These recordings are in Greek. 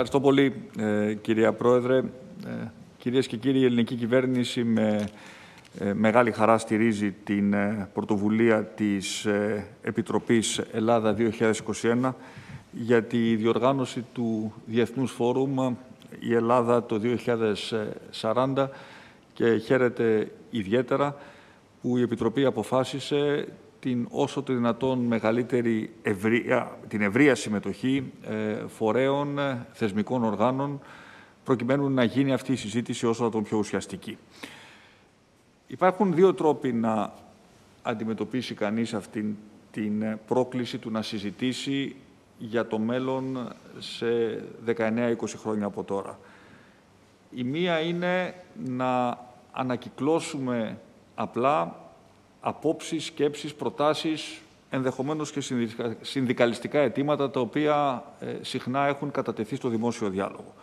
Ευχαριστώ πολύ, ε, κυρία Πρόεδρε. Ε, κυρίες και κύριοι, η ελληνική κυβέρνηση με ε, μεγάλη χαρά στηρίζει την ε, πρωτοβουλία της ε, Επιτροπής Ελλάδα 2021 για τη διοργάνωση του Διεθνούς Φόρουμ η Ελλάδα το 2040 και χαίρεται ιδιαίτερα που η Επιτροπή αποφάσισε την όσο το δυνατόν μεγαλύτερη ευρεία, την ευρεία συμμετοχή φορέων, θεσμικών οργάνων, προκειμένου να γίνει αυτή η συζήτηση όσο το πιο ουσιαστική. Υπάρχουν δύο τρόποι να αντιμετωπίσει κανείς αυτή την πρόκληση του να συζητήσει για το μέλλον σε 19-20 χρόνια από τώρα. Η μία είναι να ανακυκλώσουμε απλά απόψεις, σκέψεις, προτάσεις, ενδεχομένως και συνδικαλιστικά αιτήματα, τα οποία ε, συχνά έχουν κατατεθεί στο δημόσιο διάλογο.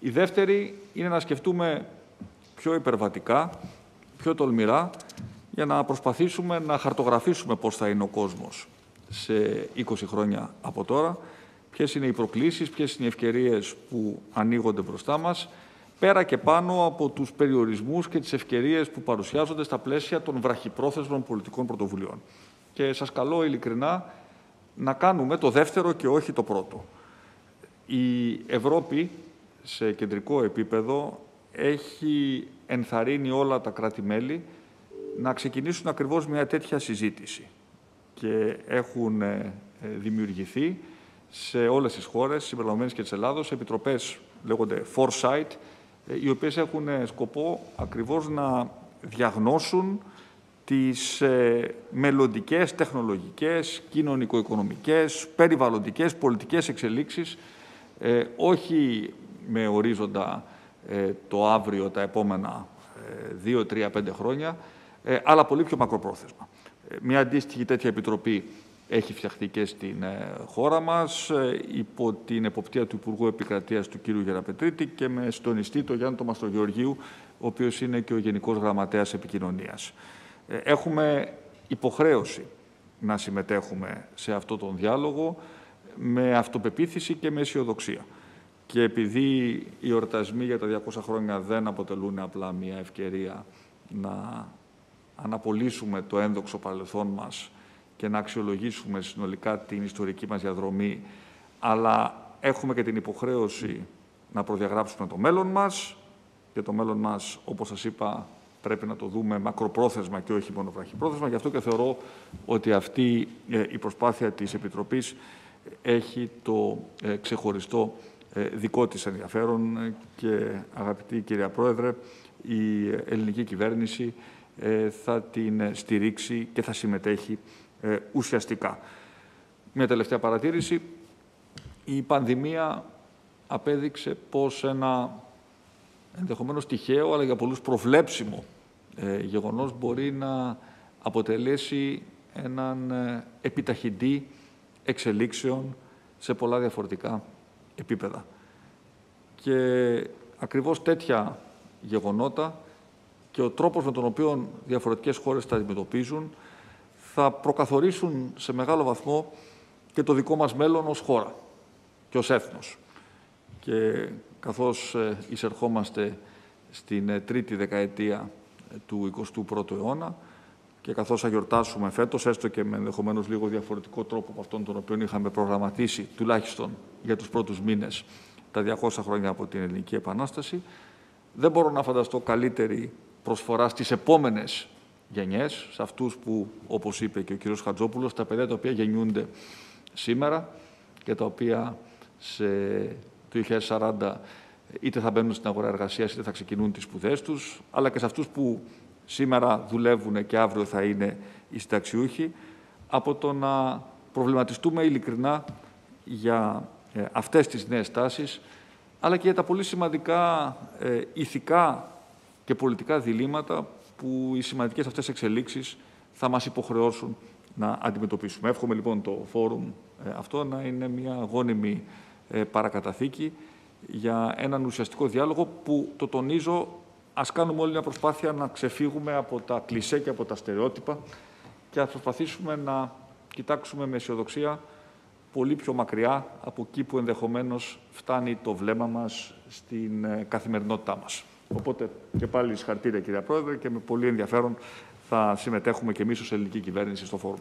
Η δεύτερη είναι να σκεφτούμε πιο υπερβατικά, πιο τολμηρά, για να προσπαθήσουμε να χαρτογραφήσουμε πώς θα είναι ο κόσμος σε 20 χρόνια από τώρα, ποιες είναι οι προκλήσεις, ποιες είναι οι ευκαιρίες που ανοίγονται μπροστά μας, πέρα και πάνω από τους περιορισμούς και τις ευκαιρίες που παρουσιάζονται στα πλαίσια των βραχυπρόθεσμων πολιτικών πρωτοβουλειών. Και σας καλώ ειλικρινά να κάνουμε το δεύτερο και όχι το πρώτο. Η Ευρώπη σε κεντρικό επίπεδο έχει ενθαρρύνει όλα τα κράτη-μέλη να ξεκινήσουν ακριβώς μια τέτοια συζήτηση. Και έχουν ε, δημιουργηθεί σε όλες τις χώρες, συμπεριλαμβανομένες και της Ελλάδος, επιτροπές λέγονται foresight, ε, οι οποίες έχουν ε, σκοπό ακριβώς να διαγνώσουν τις ε, μελλοντικές, τεχνολογικές, κοινωνικο-οικονομικές, περιβαλλοντικές, πολιτικές εξελίξεις, όχι με ορίζοντα το αύριο, τα επόμενα δύο, τρία, πέντε χρόνια, αλλά πολύ πιο μακροπρόθεσμα. Μια αντίστοιχη τέτοια επιτροπή έχει φτιαχτεί και στην ε, χώρα μας ε, υπό την εποπτεία του Υπουργού Επικρατείας του κ. Γεραπετρίτη και με στονιστή τον Γιάννη Τομαστογεωργίου, ο οποίος είναι και ο Γενικός Γραμματέας Επικοινωνίας. Ε, έχουμε υποχρέωση να συμμετέχουμε σε αυτό τον διάλογο με αυτοπεποίθηση και με αισιοδοξία. Και επειδή οι εορτασμοί για τα 200 χρόνια δεν αποτελούν απλά μια ευκαιρία να αναπολύσουμε το ένδοξο παρελθόν μας και να αξιολογήσουμε συνολικά την ιστορική μας διαδρομή, αλλά έχουμε και την υποχρέωση να προδιαγράψουμε το μέλλον μας και το μέλλον μας, όπως σας είπα, πρέπει να το δούμε μακροπρόθεσμα και όχι μόνο βραχυπρόθεσμα. Γι' αυτό και θεωρώ ότι αυτή ε, η προσπάθεια της Επιτροπής έχει το ε, ξεχωριστό ε, δικό της ενδιαφέρον και αγαπητή κυρία Πρόεδρε, η ελληνική κυβέρνηση θα την στηρίξει και θα συμμετέχει ε, ουσιαστικά. Μια τελευταία παρατήρηση. Η πανδημία απέδειξε πως ένα ενδεχομένως τυχαίο, αλλά για πολλούς προβλέψιμο ε, γεγονός μπορεί να αποτελέσει έναν ε, επιταχυντή εξελίξεων σε πολλά διαφορετικά επίπεδα. Και ακριβώς τέτοια γεγονότα και ο τρόπος με τον οποίο διαφορετικές χώρες τα αντιμετωπίζουν θα προκαθορίσουν σε μεγάλο βαθμό και το δικό μας μέλλον ως χώρα και ως έθνος. Και καθώς ε, εισερχόμαστε στην ε, τρίτη δεκαετία ε, του 21ου αιώνα και καθώς θα γιορτάσουμε φέτος, έστω και με ενδεχομένως λίγο διαφορετικό τρόπο από αυτόν τον οποίο είχαμε προγραμματίσει, τουλάχιστον για τους πρώτους μήνες, τα 200 χρόνια από την Ελληνική Επανάσταση, δεν μπορώ να φανταστώ καλύτερη προσφορά στις επόμενες γενιές, σε αυτούς που, όπως είπε και ο κύριος Χατζόπουλος, τα παιδιά τα οποία γεννιούνται σήμερα και τα οποία σε το 2040 είτε θα μπαίνουν στην αγορά εργασίας είτε θα ξεκινούν τις σπουδές τους, αλλά και σε αυτούς που σήμερα δουλεύουν και αύριο θα είναι οι συνταξιούχοι, από το να προβληματιστούμε ειλικρινά για ε, αυτές τις νέες τάσεις, αλλά και για τα πολύ σημαντικά ε, ηθικά και πολιτικά διλήμματα που οι σημαντικές αυτές εξελίξεις θα μας υποχρεώσουν να αντιμετωπίσουμε. Εύχομαι λοιπόν το φόρουμ ε, αυτό να είναι μια γόνιμη ε, παρακαταθήκη για έναν ουσιαστικό διάλογο που, το τονίζω, ας κάνουμε όλη μια προσπάθεια να ξεφύγουμε από τα κλισέ και από τα στερεότυπα και να προσπαθήσουμε να κοιτάξουμε με αισιοδοξία πολύ πιο μακριά από εκεί που ενδεχομένως φτάνει το βλέμμα μας στην ε, καθημερινότητά μας. Οπότε και πάλι συγχαρητήρια κυρία Πρόεδρε και με πολύ ενδιαφέρον θα συμμετέχουμε και εμείς ως ελληνική κυβέρνηση στο φόρουμ.